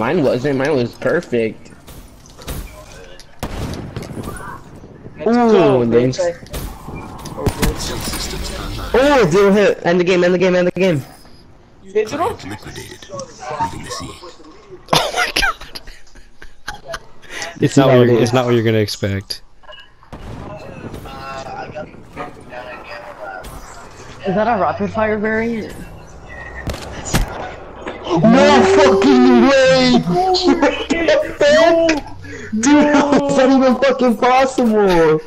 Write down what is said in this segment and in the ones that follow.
Mine wasn't. Mine was perfect. Let's thanks. Oh, bitch. Oh, zero hit. End the game. End the game. End the game. Digital? Liquidated. Leaving the scene. Oh my god. It's not what you're, it's not what you're gonna expect. Is that a rapid fire variant? No fucking way! Dude, how's that even fucking possible?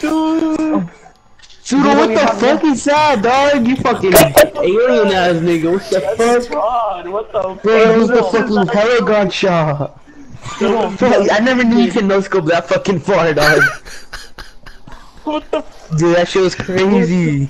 Dude, Dude, what the fuck is that, dog? You fucking alien ass nigga. What the fuck? God, what the Bro, that was the fucking Paragon shot. Fuck, I never knew you could no scope that fucking far, dog. What the Dude, that shit was crazy.